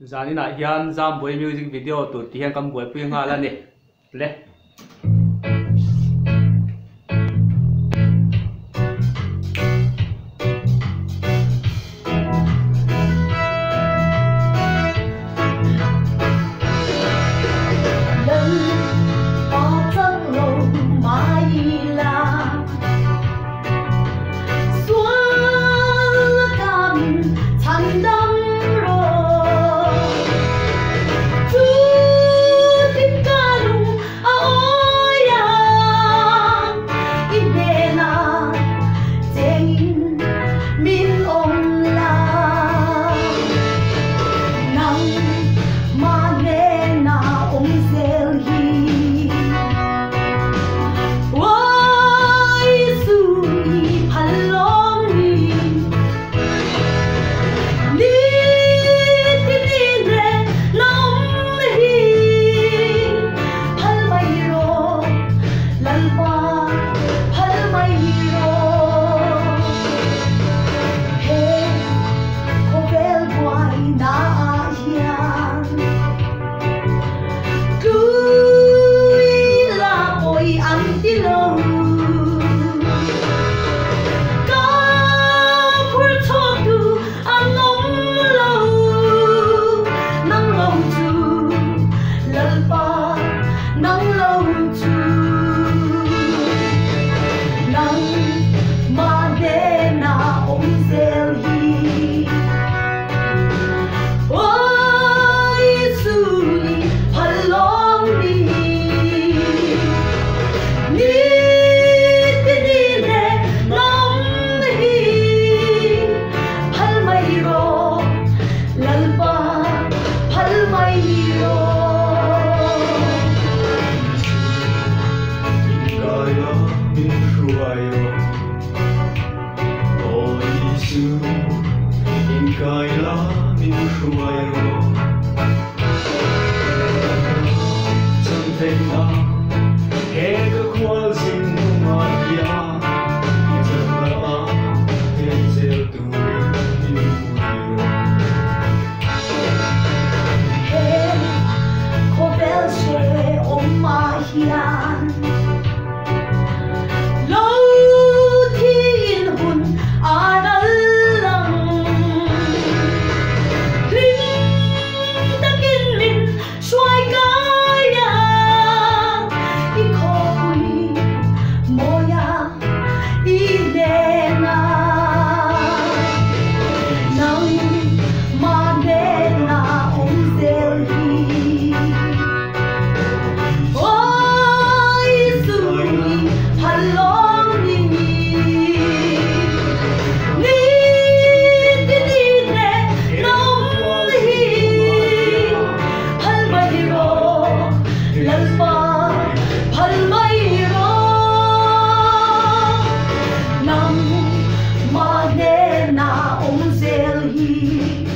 zani na hian zam boy music video tur ti hian kam buai pui nga la ni le Oysu inkayla minushuayro Tantena hega qualsin numatia Itzabaa etzel duri minumuriro Hel kobelse omahian you.